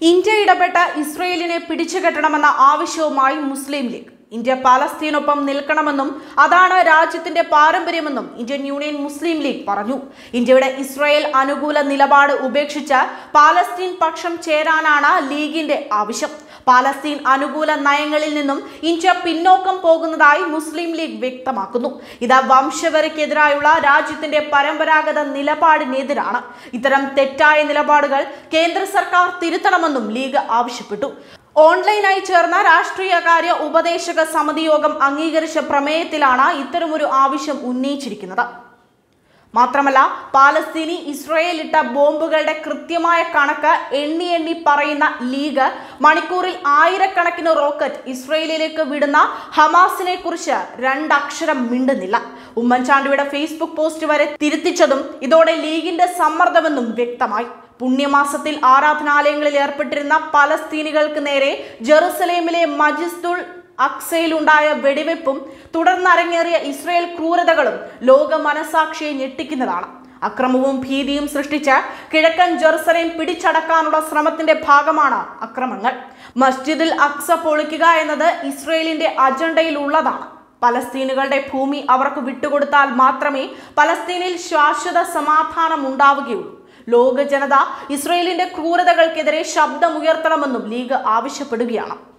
India ഇടപെട്ട ഇസ്രയേലിനെ പിടിച്ചുകെട്ടണമെന്ന ആവശ്യവുമായി മുസ്ലിം ലീഗ്. ഇന്ത്യ പാലസ്തീനൊപ്പം നിൽക്കണമെന്നും അതാണ് രാജ്യത്തിന്റെ പാരമ്പര്യമെന്നും ഇന്ത്യൻ യൂണിയൻ മുസ്ലിം ലീഗ് പറഞ്ഞു. ഇന്ത്യയുടെ ഇസ്രായേൽ അനുകൂല നിലപാട് ഉപേക്ഷിച്ച് പാലസ്തീൻ പക്ഷം ചേരാനാണ് ലീഗിന്റെ ആവശ്യം. പാലസ്തീൻ അനുകൂല നയങ്ങളിൽ നിന്നും ഇന്ത്യ പിന്നോക്കം പോകുന്നതായി മുസ്ലിം ലീഗ് വ്യക്തമാക്കുന്നു. ഇത് വംശവരയ്ക്കെതിരായുള്ള രാജ്യത്തിന്റെ പരമ്പരാഗത നിലപാടിനെതിരാണ്. ഇത്തരം തെറ്റായ നിലപാടുകൾ കേന്ദ്ര സർക്കാർ തിരുത്തണമെന്നും ലീഗ് ആവശ്യപ്പെട്ടു. ഓൺലൈനായി ചേർന്ന രാഷ്ട്രീയകാര്യ ഉപദേശക സമിതി യോഗം അംഗീകരിച്ച പ്രമേയത്തിലാണ് ഇത്തരമൊരു ആവശ്യം ഉന്നയിച്ചിരിക്കുന്നത്. മാത്രമല്ല പാലസ്തീനി ഇസ്രയേൽ ഇട്ട ബോംബുകളുടെ കൃത്യമായ കണക്ക് എണ്ണി എണ്ണി പറയുന്ന ലീഗ് മണിക്കൂറിൽ ആയിരക്കണക്കിന് റോക്കറ്റ് ഇസ്രയേലിലേക്ക് വിടുന്ന ഹമാസിനെ കുറിച്ച് രണ്ടക്ഷരം മിണ്ടുന്നില്ല. ഉമ്മൻചാണ്ടിയുടെ ഫേസ്ബുക്ക് പോസ്റ്റ് വരെ തിരുത്തിച്ചതും ഇതോടെ ലീഗിന്റെ സമ്മർദ്ദമെന്നും വ്യക്തമായി. പുണ്യമാസത്തിൽ ആരാധനാലയങ്ങളിൽ ഏർപ്പെട്ടിരുന്ന പലസ്തീനികൾക്ക് നേരെ ജെറുസലേമിലെ മജിസ്തുൾ അക്സയിലുണ്ടായ വെടിവെപ്പും തുടർന്നരങ്ങേറിയ ഇസ്രയേൽ ക്രൂരതകളും ലോക മനസാക്ഷിയെ ഞെട്ടിക്കുന്നതാണ്. അക്രമവും ഭീതിയും സൃഷ്ടിച്ച കിഴക്കൻ ജെറുസലേം പിടിച്ചടക്കാനുള്ള ശ്രമത്തിന്റെ ഭാഗമാണ് അക്രമങ്ങൾ. മസ്ജിദിൽ അക്സ പൊളിക്കുക എന്നത് ഇസ്രയേലിന്റെ അജണ്ടയിലുള്ളതാണ്. പലസ്തീനുകളുടെ ഭൂമി അവർക്ക് വിട്ടുകൊടുത്താൽ മാത്രമേ പലസ്തീനിൽ ശാശ്വത സമാധാനം ഉണ്ടാവുകയുള്ളൂ. ലോക ജനത ഇസ്രയേലിന്റെ ക്രൂരതകൾക്കെതിരെ ശബ്ദമുയർത്തണമെന്നും ലീഗ് ആവശ്യപ്പെടുകയാണ്.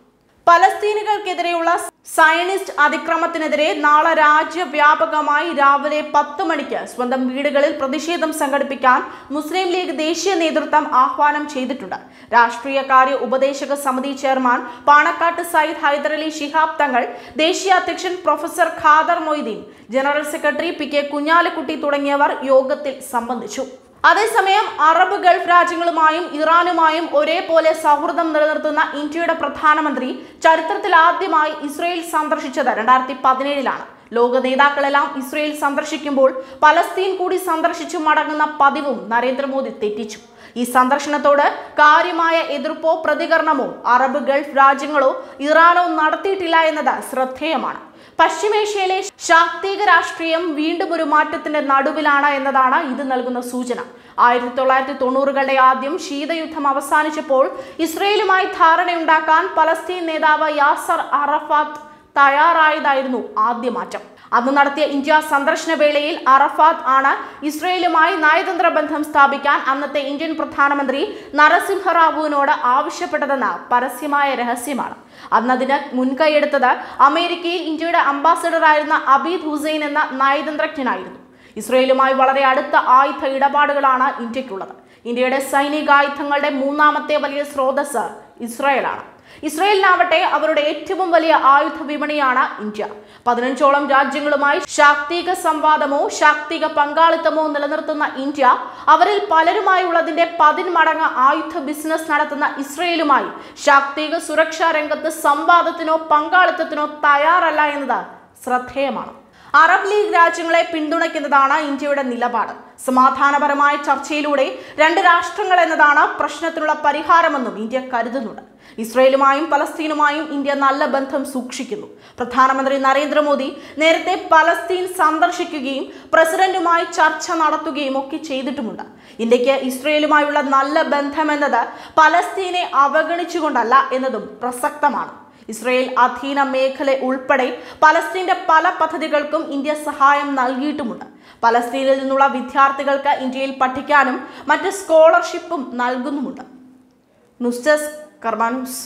പലസ്തീനുകൾക്കെതിരെയുള്ള സയനിസ്റ്റ് അതിക്രമത്തിനെതിരെ നാളെ രാജ്യവ്യാപകമായി രാവിലെ പത്ത് മണിക്ക് സ്വന്തം വീടുകളിൽ പ്രതിഷേധം സംഘടിപ്പിക്കാൻ മുസ്ലിം ലീഗ് ദേശീയ നേതൃത്വം ആഹ്വാനം ചെയ്തിട്ടുണ്ട്. രാഷ്ട്രീയകാര്യ ഉപദേശക സമിതി ചെയർമാൻ പാണക്കാട്ട് സയ്യിദ് ഹൈദരലി ശിഹാബ് തങ്ങൾ ദേശീയ അധ്യക്ഷൻ professor Khader Moideen general secretary P K Kunhalikutty തുടങ്ങിയവർ യോഗത്തിൽ സംബന്ധിച്ചു. അതേസമയം അറബ് ഗൾഫ് രാജ്യങ്ങളുമായും ഇറാനുമായും ഒരേപോലെ സൗഹൃദം നിലനിർത്തുന്ന ഇന്ത്യയുടെ പ്രധാനമന്ത്രി ചരിത്രത്തിൽ ആദ്യമായി ഇസ്രയേൽ സന്ദർശിച്ചത് രണ്ടായിരത്തി പതിനേഴിലാണ് ലോക നേതാക്കളെല്ലാം ഇസ്രയേൽ സന്ദർശിക്കുമ്പോൾ പലസ്തീൻ കൂടി സന്ദർശിച്ചു മടങ്ങുന്ന പതിവും നരേന്ദ്രമോദി തെറ്റിച്ചു. ഈ സന്ദർശനത്തോട് കാര്യമായ എതിർപ്പോ പ്രതികരണമോ അറബ് ഗൾഫ് രാജ്യങ്ങളോ ഇറാനോ നടത്തിയിട്ടില്ല എന്നത് ശ്രദ്ധേയമാണ്. പശ്ചിമേഷ്യയിലെ ശാക്തിക രാഷ്ട്രീയം വീണ്ടും ഒരു മാറ്റത്തിന്റെ നടുവിലാണ് എന്നതാണ് ഇത് നൽകുന്ന സൂചന. ആയിരത്തി തൊള്ളായിരത്തി തൊണ്ണൂറുകളുടെ ആദ്യം ശീതയുദ്ധം അവസാനിച്ചപ്പോൾ ഇസ്രയേലുമായി ധാരണയുണ്ടാക്കാൻ പലസ്തീൻ നേതാവ് യാസർ അറഫാത്ത് തയ്യാറായതായിരുന്നു ആദ്യ മാറ്റം. അന്ന് നടത്തിയ ഇന്ത്യ സന്ദർശന വേളയിൽ അറഫാത്ത് ആണ് ഇസ്രയേലുമായി നയതന്ത്ര ബന്ധം സ്ഥാപിക്കാൻ അന്നത്തെ ഇന്ത്യൻ പ്രധാനമന്ത്രി നരസിംഹറാവുവിനോട് ആവശ്യപ്പെട്ടതെന്ന പരസ്യമായ രഹസ്യമാണ്. അന്നതിന് മുൻകൈയെടുത്തത് അമേരിക്കയിൽ ഇന്ത്യയുടെ അംബാസഡറായിരുന്ന അബീദ് ഹുസൈൻ എന്ന നയതന്ത്രജ്ഞനായിരുന്നു. ഇസ്രയേലുമായി വളരെ അടുത്ത ആയുധ ഇടപാടുകളാണ് ഇന്ത്യക്കുള്ളത്. ഇന്ത്യയുടെ സൈനികായുധങ്ങളുടെ മൂന്നാമത്തെ വലിയ സ്രോതസ് ഇസ്രായേലാണ്. ഇസ്രയേലിനാവട്ടെ അവരുടെ ഏറ്റവും വലിയ ആയുധ വിപണിയാണ് ഇന്ത്യ. പതിനഞ്ചോളം രാജ്യങ്ങളുമായി ശാക്തിക സംവാദമോ ശാക്തിക പങ്കാളിത്തമോ നിലനിർത്തുന്ന ഇന്ത്യ അവരിൽ പലരുമായുള്ളതിന്റെ പതിന്മടങ്ങ് ആയുധ ബിസിനസ് നടത്തുന്ന ഇസ്രയേലുമായി ശാക്തിക സുരക്ഷാ രംഗത്ത് സംവാദത്തിനോ പങ്കാളിത്തത്തിനോ തയ്യാറല്ല എന്നത് ശ്രദ്ധേയമാണ്. അറബ് ലീഗ് രാജ്യങ്ങളെ പിന്തുണയ്ക്കുന്നതാണ് ഇന്ത്യയുടെ നിലപാട്. സമാധാനപരമായ ചർച്ചയിലൂടെ രണ്ട് രാഷ്ട്രങ്ങൾ എന്നതാണ് പ്രശ്നത്തിനുള്ള പരിഹാരമെന്നും ഇന്ത്യ കരുതുന്നുണ്ട്. ഇസ്രയേലുമായും പലസ്തീനുമായും ഇന്ത്യ നല്ല ബന്ധം സൂക്ഷിക്കുന്നു. പ്രധാനമന്ത്രി നരേന്ദ്രമോദി നേരത്തെ പലസ്തീൻ സന്ദർശിക്കുകയും പ്രസിഡന്റുമായി ചർച്ച നടത്തുകയും ഒക്കെ ചെയ്തിട്ടുമുണ്ട്. ഇന്ത്യയ്ക്ക് ഇസ്രയേലുമായുള്ള നല്ല ബന്ധമെന്നത് പലസ്തീനെ അവഗണിച്ചുകൊണ്ടല്ല എന്നതും പ്രസക്തമാണ്. ഇസ്രയേൽ അധീന മേഖല ഉൾപ്പെടെ പലസ്തീന്റെ പല പദ്ധതികൾക്കും ഇന്ത്യ സഹായം നൽകിയിട്ടുമുണ്ട്. പലസ്തീനിൽ നിന്നുള്ള വിദ്യാർത്ഥികൾക്ക് ഇന്ത്യയിൽ പഠിക്കാനും മറ്റ് സ്കോളർഷിപ്പും നൽകുന്നുമുണ്ട്. News desk Karma news.